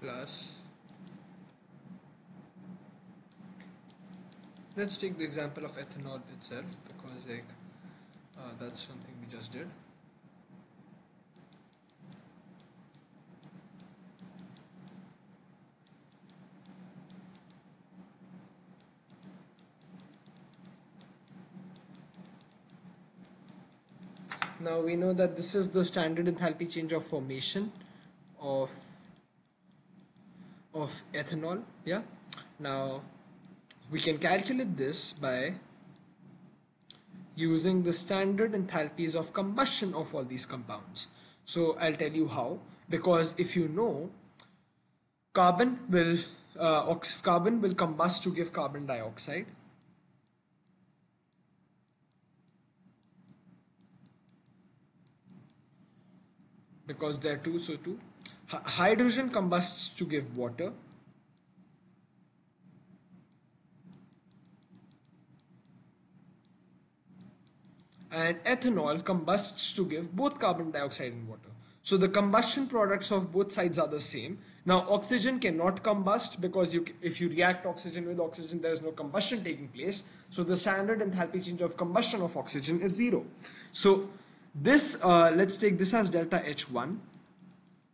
plus. Let's take the example of ethanol itself because like uh, that's something we just did. Now we know that this is the standard enthalpy change of formation of of ethanol yeah? Now we can calculate this by using the standard enthalpies of combustion of all these compounds. So I'll tell you how. Because if you know carbon will uh, carbon will combust to give carbon dioxide. Because they're two so two hydrogen combusts to give water. And ethanol combusts to give both carbon dioxide and water. So the combustion products of both sides are the same. Now oxygen cannot combust because you if you react oxygen with oxygen there is no combustion taking place. So the standard enthalpy change of combustion of oxygen is zero. So this, uh, let's take this as delta H1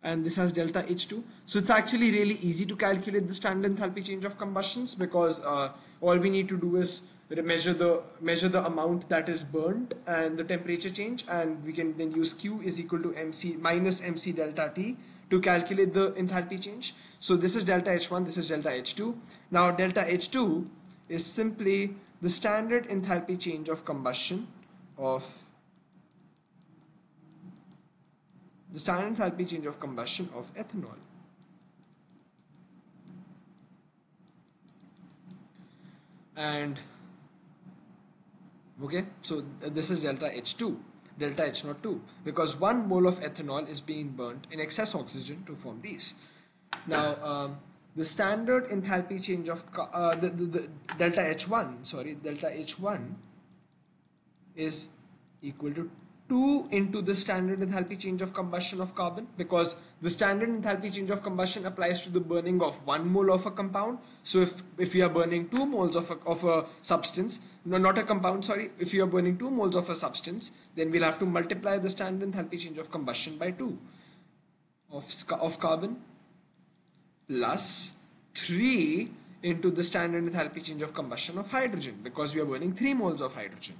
and this has delta H2. So it's actually really easy to calculate the standard enthalpy change of combustions because uh, all we need to do is measure the measure the amount that is burned and the temperature change and we can then use Q is equal to MC minus MC delta T to calculate the enthalpy change. So this is delta H1, this is delta H2. Now delta H2 is simply the standard enthalpy change of combustion of the standard enthalpy change of combustion of ethanol. And okay, so this is delta H2, delta H not 2 because one mole of ethanol is being burnt in excess oxygen to form these. Now, um, the standard enthalpy change of uh, the, the, the delta H1, sorry, delta H1 is equal to 2 into the standard enthalpy change of combustion of carbon because the standard enthalpy change of combustion applies to the burning of one mole of a compound. So if, if we are burning two moles of a, of a substance, no, not a compound, sorry, if you are burning two moles of a substance, then we'll have to multiply the standard enthalpy change of combustion by 2 of, of carbon plus 3 into the standard enthalpy change of combustion of hydrogen because we are burning 3 moles of hydrogen.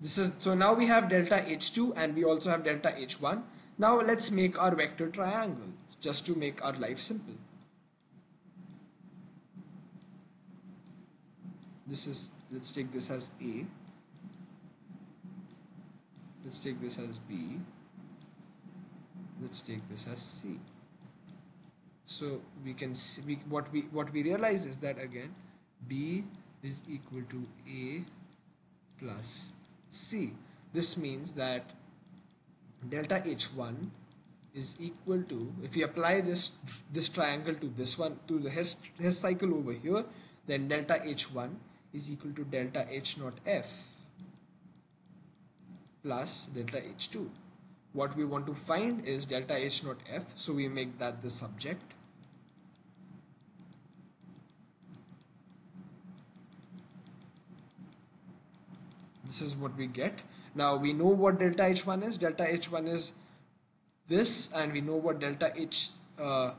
This is so now we have delta H2 and we also have delta H1. Now let's make our vector triangle just to make our life simple. This is let's take this as A. Let's take this as B. Let's take this as C. So we can see we, what we what we realize is that again B is equal to A plus C. This means that delta H1 is equal to, if we apply this this triangle to this one, to the Hess, Hess cycle over here, then delta H1 is equal to delta H naught F plus delta H2. What we want to find is delta H naught F, so we make that the subject this is what we get. Now we know what delta h1 is. Delta h1 is this and we know what delta h uh,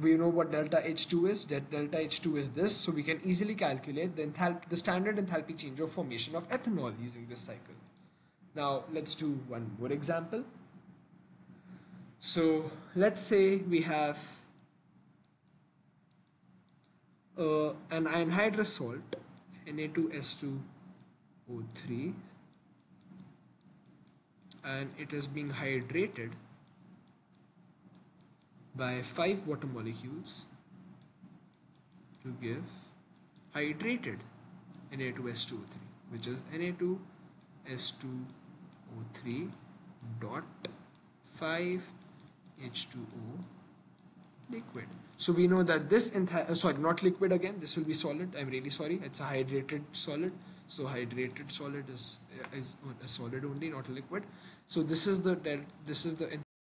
we know what delta h2 is. That delta h2 is this. So we can easily calculate the enthalpy the standard enthalpy change of formation of ethanol using this cycle. Now let's do one more example. So let's say we have uh, an anhydrous salt Na2S2 O3 and it is being hydrated by 5 water molecules to give hydrated Na2S2O3 which is Na2S2O3 dot 5 H2O liquid. So we know that this, uh, sorry, not liquid again, this will be solid. I'm really sorry. It's a hydrated solid. So hydrated solid is is a solid only not a liquid. So this is the this is the